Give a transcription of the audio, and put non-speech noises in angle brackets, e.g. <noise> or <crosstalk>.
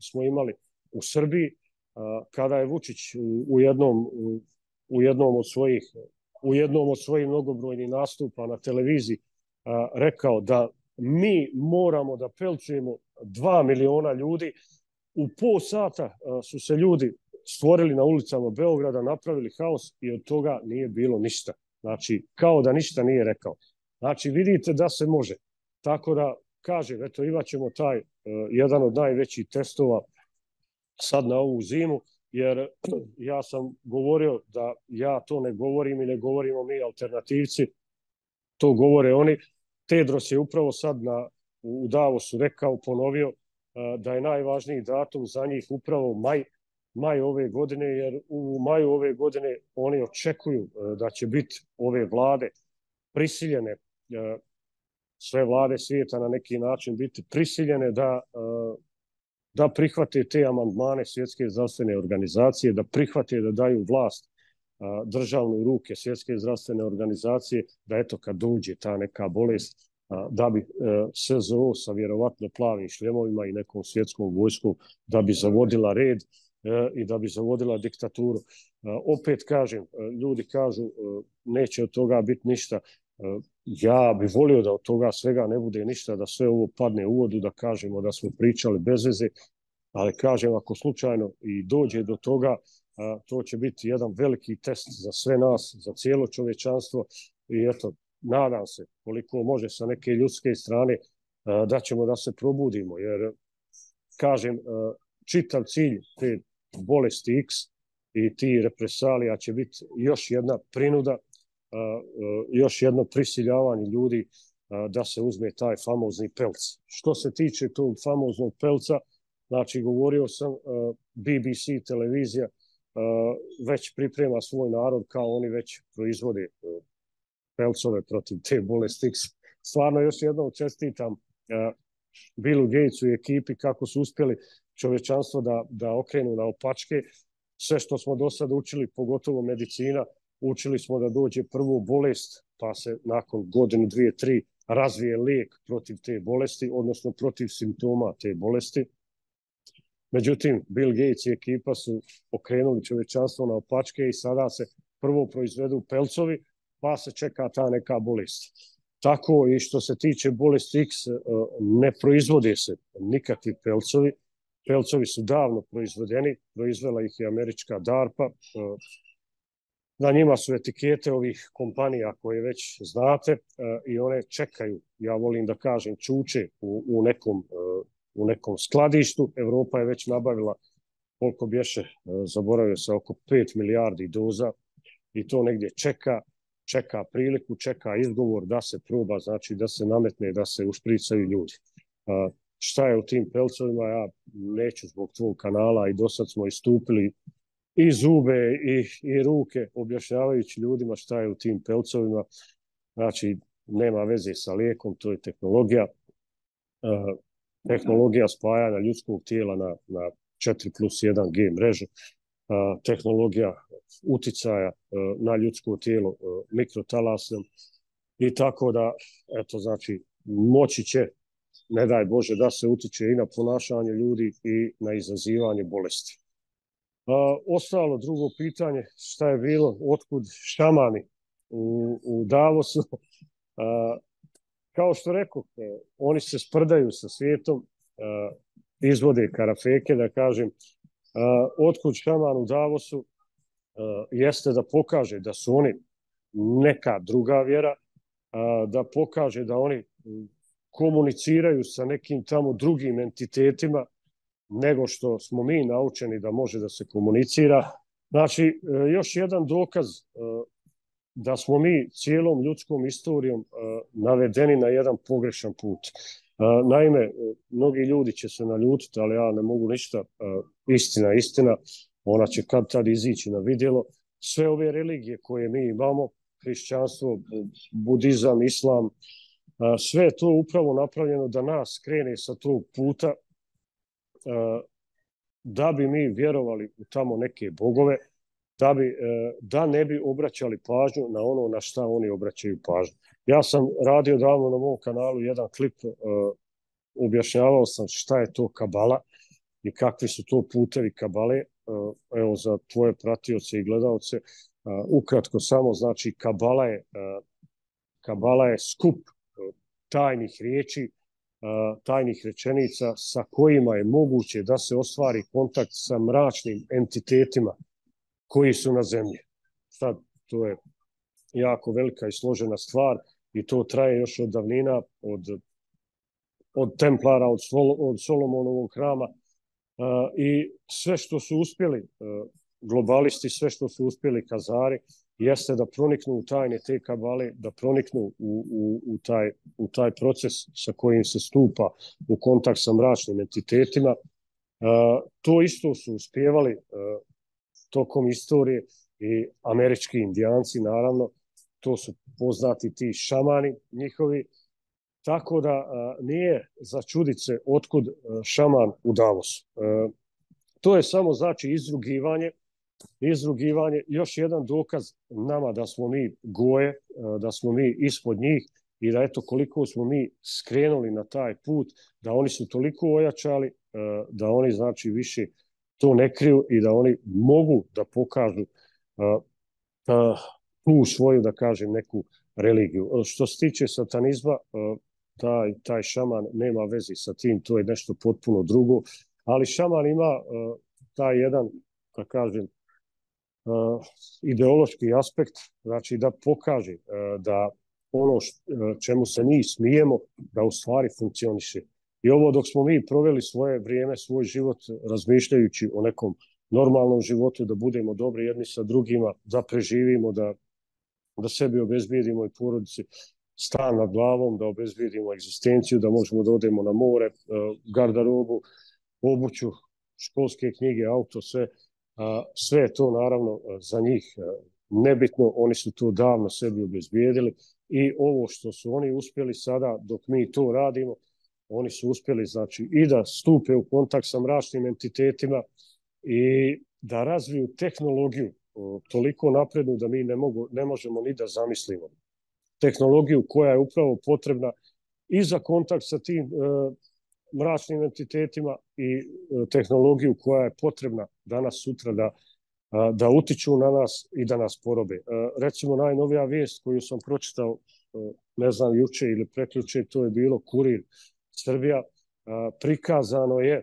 smo imali u Srbiji kada je Vučić u jednom u jednom od svojih u jednom od svojih mnogobrojnih nastupa na televiziji rekao da mi moramo da pelčujemo dva miliona ljudi. U pol sata su se ljudi stvorili na ulicama Beograda, napravili haos i od toga nije bilo ništa. Znači, kao da ništa nije rekao. Znači, vidite da se može. Tako da, kažem, eto, imaćemo taj jedan od najvećih testova sad na ovu zimu, jer <clears throat> ja sam govorio da ja to ne govorim i ne govorimo mi alternativci, to govore oni. Tedros je upravo sad na, u Davosu rekao, ponovio, uh, da je najvažniji datum za njih upravo maj, maj ove godine, jer u maju ove godine oni očekuju uh, da će biti ove vlade prisiljene sve vlade svijeta na neki način biti prisiljene da, da prihvate te amandmane svjetske zdravstvene organizacije, da prihvate da daju vlast državnu ruke svjetske zdravstvene organizacije, da eto kad dođe ta neka bolest, da bi SZO sa vjerovatno plavim šljemovima i nekom svjetskom vojskom, da bi zavodila red i da bi zavodila diktaturu. Opet kažem, ljudi kažu neće od toga biti ništa ja bih volio da od toga svega ne bude ništa, da sve ovo padne u vodu, da kažemo da smo pričali bez veze, ali kažem, ako slučajno i dođe do toga, to će biti jedan veliki test za sve nas, za cijelo čovečanstvo i eto, nadam se koliko može sa neke ljudske strane da ćemo da se probudimo, jer kažem, čitav cilj te bolesti X i ti represalija će biti još jedna prinuda još jedno prisiljavanje ljudi da se uzme taj famozni pelc. Što se tiče tog famoznog pelca, znači govorio sam, BBC televizija već priprema svoj narod kao oni već proizvode pelcove protiv te bolesti. Stvarno još jednom čestitam Billu Gatesu i ekipi kako su uspjeli čovečanstvo da, da okrenu na opačke. Sve što smo do sada učili, pogotovo medicina, učili smo da dođe prvo bolest, pa se nakon godinu, dvije, tri razvije lijek protiv te bolesti, odnosno protiv simptoma te bolesti. Međutim, Bill Gates i ekipa su okrenuli čovečanstvo na opačke i sada se prvo proizvedu pelcovi, pa se čeka ta neka bolest. Tako i što se tiče bolesti X, e, ne proizvode se nikakvi pelcovi. Pelcovi su davno proizvedeni, proizvela ih je američka DARPA, e, Na njima su etikete ovih kompanija koje već znate e, i one čekaju, ja volim da kažem, čuče u, u, nekom, e, u nekom skladištu. Evropa je već nabavila koliko bješe, e, zaboravio se, oko 5 milijardi doza i to negdje čeka, čeka priliku, čeka izgovor da se proba, znači da se nametne, da se uspricaju ljudi. Šta je u tim pelcovima, ja neću zbog tvog kanala i do sad smo istupili i zube i, i ruke objašnjavajući ljudima šta je u tim pelcovima. Znači, nema veze sa lijekom, to je tehnologija. Uh, tehnologija spajanja ljudskog tijela na, na 4 plus 1 G mrežu. Uh, tehnologija uticaja uh, na ljudsko tijelo mikrotalasom i tako da, eto, znači, moći će, ne daj Bože, da se utiče i na ponašanje ljudi i na izazivanje bolesti. Ostalo drugo pitanje, šta je bilo, otkud šamani u, u Davosu. A, kao što rekao, e, oni se sprdaju sa svijetom, a, izvode karafeke, da kažem, a, otkud šaman u Davosu a, jeste da pokaže da su oni neka druga vjera, a, da pokaže da oni komuniciraju sa nekim tamo drugim entitetima, nego što smo mi naučeni da može da se komunicira. Znači, e, još jedan dokaz e, da smo mi cijelom ljudskom istorijom e, navedeni na jedan pogrešan put. Naime, mnogi ljudi će se naljutiti, ali ja ne mogu ništa. Istina, istina, ona će kad tad izići na vidjelo. Sve ove religije koje mi imamo, hrišćanstvo, budizam, islam, sve je to upravo napravljeno da nas krene sa tog puta da bi mi vjerovali u tamo neke bogove, da, bi, e, da ne bi obraćali pažnju na ono na šta oni obraćaju pažnju. Ja sam radio davno na mom kanalu jedan klip, e, objašnjavao sam šta je to kabala i kakvi su to putevi kabale. Evo za tvoje pratioce i gledalce, ukratko samo znači kabala je, kabala je skup tajnih riječi, tajnih rečenica sa kojima je moguće da se ostvari kontakt sa mračnim entitetima koji su na zemlji. Sad, to je jako velika i složena stvar i to traje još od davnina, od, od Templara, od, Sol, od Solomonovog hrama i sve što su uspjeli globalisti, sve što su uspjeli kazari, jeste da proniknu u tajne te kabale, da proniknu u, u, u, taj, u taj proces sa kojim se stupa u kontakt sa mračnim entitetima. To isto su uspjevali tokom istorije i američki indijanci, naravno, to su poznati ti šamani njihovi, tako da nije za čudice otkud šaman u Davosu. To je samo znači izrugivanje, izrugivanje, još jedan dokaz nama da smo mi goje, da smo mi ispod njih i da eto koliko smo mi skrenuli na taj put, da oni su toliko ojačali, da oni znači više to ne kriju i da oni mogu da pokažu tu svoju, da kažem, neku religiju. Što se tiče satanizma, taj, taj šaman nema vezi sa tim, to je nešto potpuno drugo, ali šaman ima taj jedan, da kažem, ideološki aspekt, znači da pokaže uh, da ono uh, čemu se mi smijemo, da u stvari funkcioniše. I ovo dok smo mi proveli svoje vrijeme, svoj život razmišljajući o nekom normalnom životu, da budemo dobri jedni sa drugima, da preživimo, da, da sebi obezbijedimo i porodici stan nad glavom, da obezbijedimo egzistenciju, da možemo da odemo na more, gardarobu, obuću, školske knjige, auto, sve, sve je to naravno za njih nebitno, oni su to davno sebi obezbijedili i ovo što su oni uspjeli sada dok mi to radimo, oni su uspjeli znači i da stupe u kontakt sa mračnim entitetima i da razviju tehnologiju toliko naprednu da mi ne, mogu, ne možemo ni da zamislimo. Tehnologiju koja je upravo potrebna i za kontakt sa tim mračnim entitetima i e, tehnologiju koja je potrebna danas sutra da da utiču na nas i da nas porobe. E, recimo najnovija vijest koju sam pročitao e, ne znam juče ili preključe to je bilo Kurir Srbija prikazano je